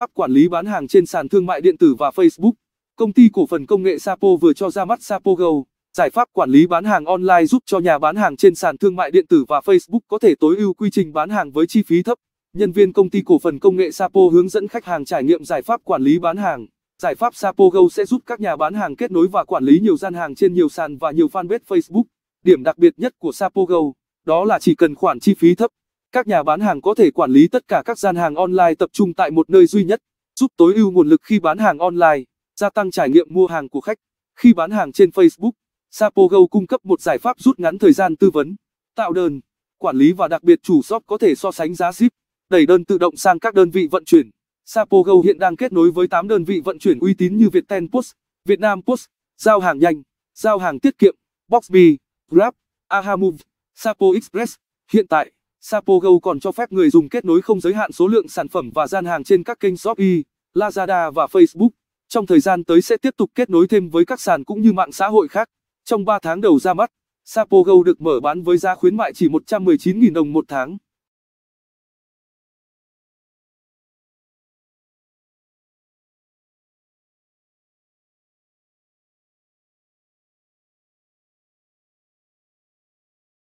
app quản lý bán hàng trên sàn thương mại điện tử và Facebook. Công ty cổ phần công nghệ Sapo vừa cho ra mắt Sapo Go, giải pháp quản lý bán hàng online giúp cho nhà bán hàng trên sàn thương mại điện tử và Facebook có thể tối ưu quy trình bán hàng với chi phí thấp. Nhân viên công ty cổ phần công nghệ Sapo hướng dẫn khách hàng trải nghiệm giải pháp quản lý bán hàng. Giải pháp Sapo Go sẽ giúp các nhà bán hàng kết nối và quản lý nhiều gian hàng trên nhiều sàn và nhiều fanpage Facebook. Điểm đặc biệt nhất của Sapo Go, đó là chỉ cần khoản chi phí thấp, các nhà bán hàng có thể quản lý tất cả các gian hàng online tập trung tại một nơi duy nhất, giúp tối ưu nguồn lực khi bán hàng online, gia tăng trải nghiệm mua hàng của khách. Khi bán hàng trên Facebook, Sapogo cung cấp một giải pháp rút ngắn thời gian tư vấn, tạo đơn, quản lý và đặc biệt chủ shop có thể so sánh giá ship, đẩy đơn tự động sang các đơn vị vận chuyển. Sapogo hiện đang kết nối với 8 đơn vị vận chuyển uy tín như Viettel Post, Vietnam Post, giao hàng nhanh, giao hàng tiết kiệm, Boxby, Grab, Ahamove, Sapo Express. Hiện tại, Sapogo còn cho phép người dùng kết nối không giới hạn số lượng sản phẩm và gian hàng trên các kênh Shopee, Lazada và Facebook. Trong thời gian tới sẽ tiếp tục kết nối thêm với các sàn cũng như mạng xã hội khác. Trong 3 tháng đầu ra mắt, Sapogo được mở bán với giá khuyến mại chỉ 119.000 đồng một tháng.